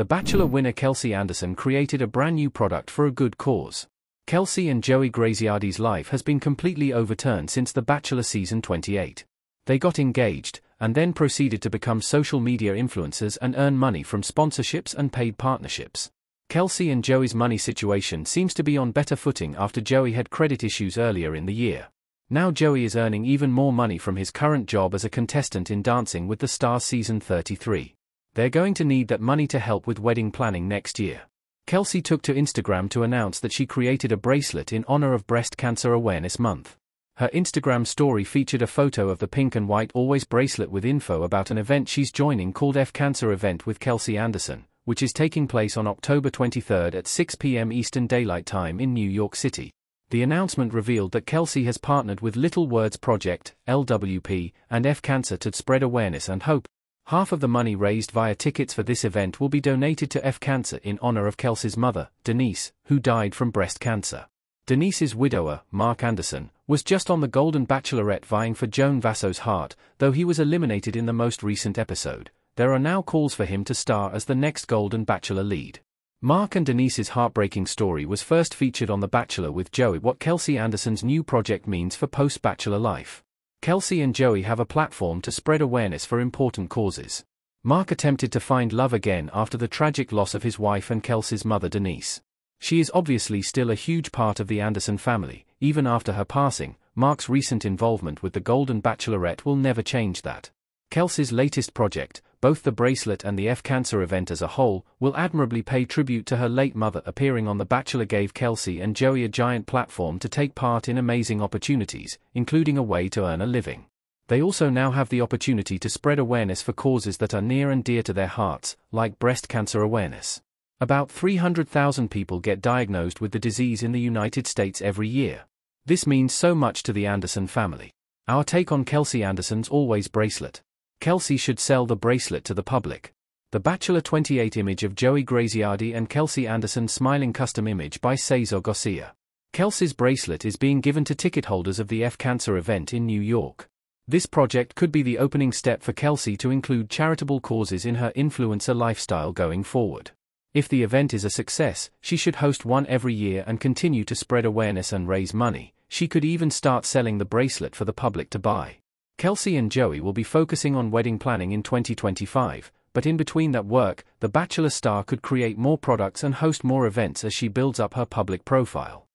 The Bachelor winner Kelsey Anderson created a brand new product for a good cause. Kelsey and Joey Graziadei's life has been completely overturned since The Bachelor season 28. They got engaged, and then proceeded to become social media influencers and earn money from sponsorships and paid partnerships. Kelsey and Joey's money situation seems to be on better footing after Joey had credit issues earlier in the year. Now Joey is earning even more money from his current job as a contestant in Dancing with the Stars season 33. They're going to need that money to help with wedding planning next year. Kelsey took to Instagram to announce that she created a bracelet in honor of Breast Cancer Awareness Month. Her Instagram story featured a photo of the pink and white always bracelet with info about an event she's joining called F Cancer Event with Kelsey Anderson, which is taking place on October 23 at 6 p.m. Eastern Daylight Time in New York City. The announcement revealed that Kelsey has partnered with Little Words Project, LWP, and F Cancer to spread awareness and hope. Half of the money raised via tickets for this event will be donated to F Cancer in honor of Kelsey's mother, Denise, who died from breast cancer. Denise's widower, Mark Anderson, was just on the Golden Bachelorette vying for Joan Vassos' heart, though he was eliminated in the most recent episode. There are now calls for him to star as the next Golden Bachelor lead. Mark and Denise's heartbreaking story was first featured on The Bachelor with Joey. What Kelsey Anderson's new project means for post Bachelor life. Kelsey and Joey have a platform to spread awareness for important causes. Mark attempted to find love again after the tragic loss of his wife and Kelsey's mother Denise. She is obviously still a huge part of the Anderson family, even after her passing. Mark's recent involvement with the Golden Bachelorette will never change that. Kelsey's latest project, both the bracelet and the F Cancer event as a whole, will admirably pay tribute to her late mother. Appearing on The Bachelor gave Kelsey and Joey a giant platform to take part in amazing opportunities, including a way to earn a living. They also now have the opportunity to spread awareness for causes that are near and dear to their hearts, like breast cancer awareness. About 300,000 people get diagnosed with the disease in the United States every year. This means so much to the Anderson family. Our take on Kelsey Anderson's Always bracelet. Kelsey should sell the bracelet to the public. The Bachelor 28 image of Joey Graziadei and Kelsey Anderson smiling custom image by Cesar Garcia. Kelsey's bracelet is being given to ticket holders of the F Cancer event in New York. This project could be the opening step for Kelsey to include charitable causes in her influencer lifestyle going forward. If the event is a success, she should host one every year and continue to spread awareness and raise money. She could even start selling the bracelet for the public to buy. Kelsey and Joey will be focusing on wedding planning in 2025, but in between that work, the Bachelor star could create more products and host more events as she builds up her public profile.